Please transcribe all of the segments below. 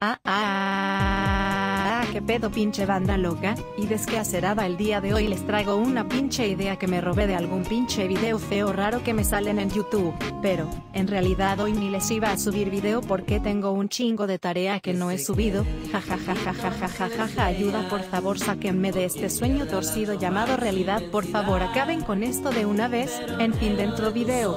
啊啊。啊 qué pedo pinche banda loca, y desquacerada el día de hoy les traigo una pinche idea que me robé de algún pinche video feo raro que me salen en YouTube, pero, en realidad hoy ni les iba a subir video porque tengo un chingo de tarea que no he subido, jajajajajajajaja ayuda por favor sáquenme de este sueño torcido llamado realidad por favor acaben con esto de una vez, en fin dentro video.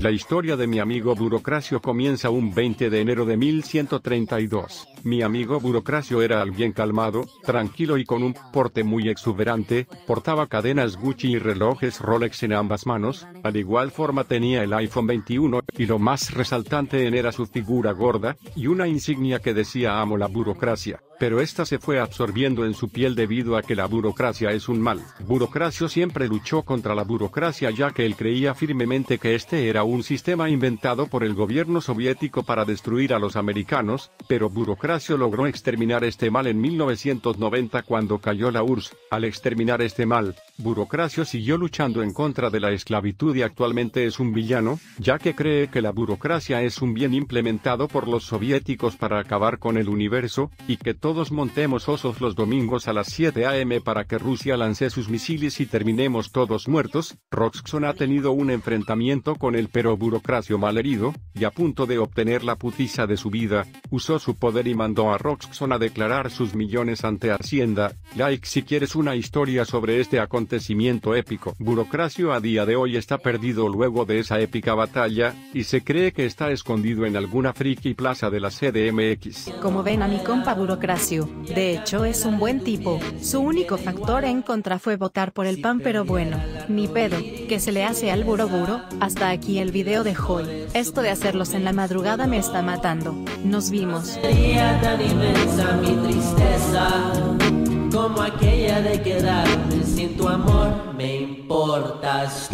La historia de mi amigo Burocracio comienza un 20 de enero de 1132. Mi amigo Burocracio era alguien calmado, tranquilo y con un porte muy exuberante, portaba cadenas Gucci y relojes Rolex en ambas manos, al igual forma tenía el iPhone 21, y lo más resaltante en era su figura gorda, y una insignia que decía amo la burocracia pero esta se fue absorbiendo en su piel debido a que la burocracia es un mal. Burocracio siempre luchó contra la burocracia ya que él creía firmemente que este era un sistema inventado por el gobierno soviético para destruir a los americanos, pero Burocracio logró exterminar este mal en 1990 cuando cayó la URSS. Al exterminar este mal, Burocracio siguió luchando en contra de la esclavitud y actualmente es un villano, ya que cree que la burocracia es un bien implementado por los soviéticos para acabar con el universo, y que todos montemos osos los domingos a las 7 am para que Rusia lance sus misiles y terminemos todos muertos, Roxxon ha tenido un enfrentamiento con él pero Burocracio malherido, y a punto de obtener la putiza de su vida, usó su poder y mandó a Roxxon a declarar sus millones ante Hacienda, like si quieres una historia sobre este acontecimiento épico. Burocracio a día de hoy está perdido luego de esa épica batalla, y se cree que está escondido en alguna friki plaza de la CDMX. Como ven a mi compa De hecho es un buen tipo, su único factor en contra fue votar por el PAN pero bueno, ni pedo, que se le hace al buro buro, hasta aquí el video de hoy, esto de hacerlos en la madrugada me está matando, nos vimos. Como aquella de quedarme sin tu amor. Me importas.